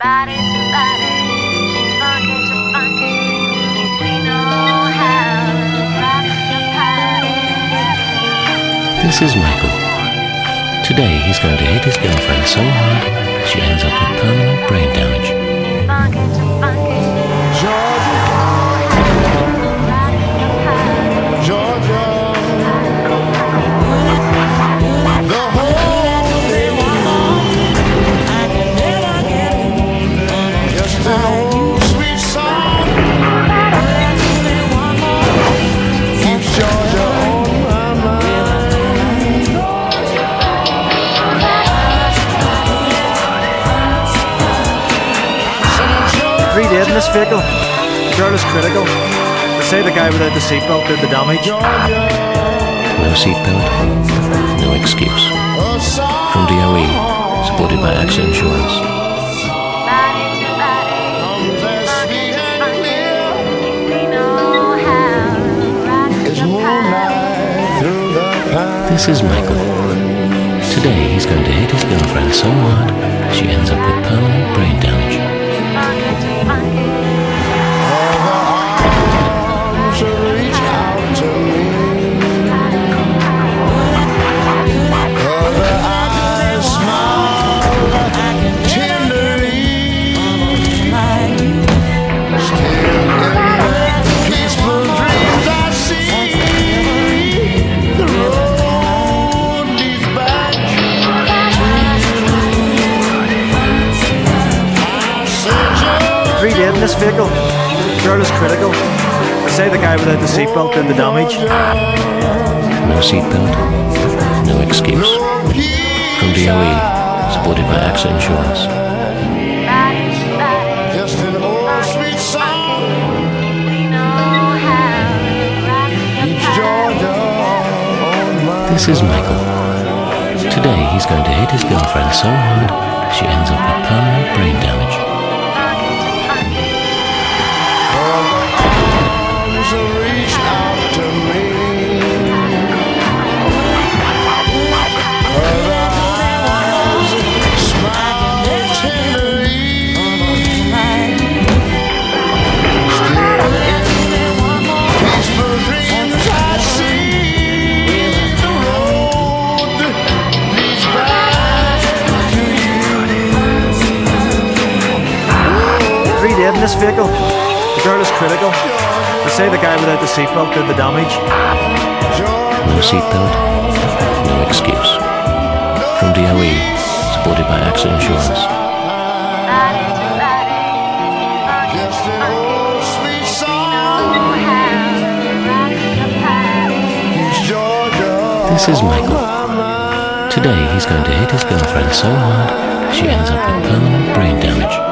Body to body, funky to funky. We know how to rock your party. This is Michael. Today he's going to hit his girlfriend so hard she ends up with permanent brain damage. Dead in this vehicle. The girl is critical. They say the guy without the seatbelt did the damage. No seatbelt, no excuse. From DOE, supported by AXA Insurance. This is Michael. Today he's going to hit his girlfriend so hard she ends up with permanent brain damage. Said, in this vehicle. The girl is critical. They say the guy without the seatbelt did the damage. No seatbelt, no excuse. From DOE, supported by AXA Insurance. Body to body, Just an old sweet song we know how to rock your keeps party. Georgia on my This is Michael. Today he's going to hit his girlfriend so hard she ends up with permanent brain damage. Three dead in this vehicle. The girl is critical. They say the guy without the seatbelt did the damage. No seatbelt, no excuse. From DOE, supported by AXA Insurance. This is Michael. Today he's going to hit his girlfriend so hard she ends up with permanent brain damage.